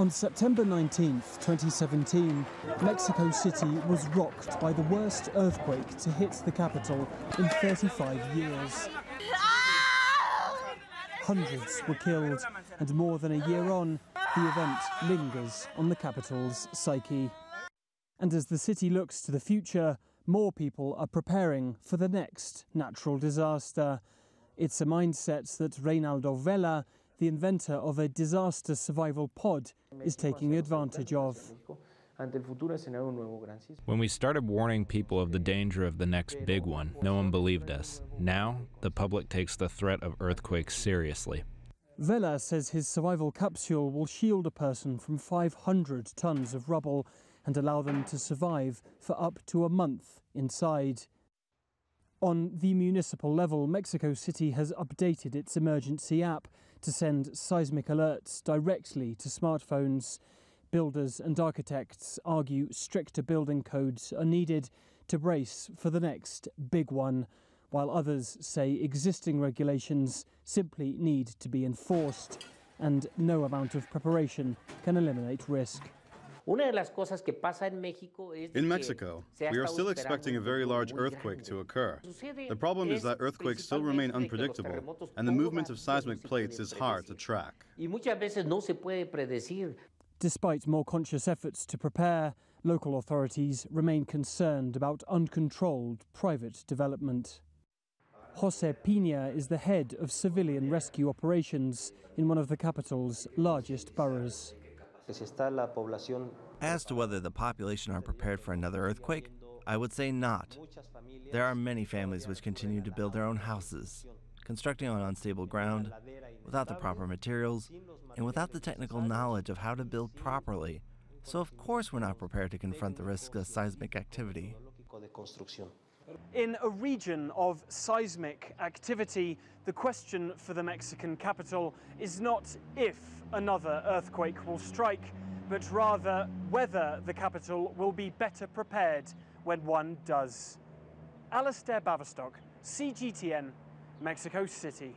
On September 19, 2017, Mexico City was rocked by the worst earthquake to hit the capital in 35 years. Hundreds were killed, and more than a year on, the event lingers on the capital's psyche. And as the city looks to the future, more people are preparing for the next natural disaster. It's a mindset that Reynaldo Vela, the inventor of a disaster survival pod, is taking advantage of. When we started warning people of the danger of the next big one, no one believed us. Now, the public takes the threat of earthquakes seriously. Vela says his survival capsule will shield a person from 500 tons of rubble and allow them to survive for up to a month inside. On the municipal level, Mexico City has updated its emergency app to send seismic alerts directly to smartphones. Builders and architects argue stricter building codes are needed to brace for the next big one, while others say existing regulations simply need to be enforced and no amount of preparation can eliminate risk. In Mexico, we are still expecting a very large earthquake to occur. The problem is that earthquakes still remain unpredictable, and the movement of seismic plates is hard to track. Despite more conscious efforts to prepare, local authorities remain concerned about uncontrolled private development. Jose Pina is the head of civilian rescue operations in one of the capital's largest boroughs. As to whether the population are prepared for another earthquake, I would say not. There are many families which continue to build their own houses, constructing on unstable ground, without the proper materials, and without the technical knowledge of how to build properly. So, of course, we're not prepared to confront the risk of seismic activity. In a region of seismic activity, the question for the Mexican capital is not if another earthquake will strike, but rather whether the capital will be better prepared when one does. Alastair Baverstock, CGTN, Mexico City.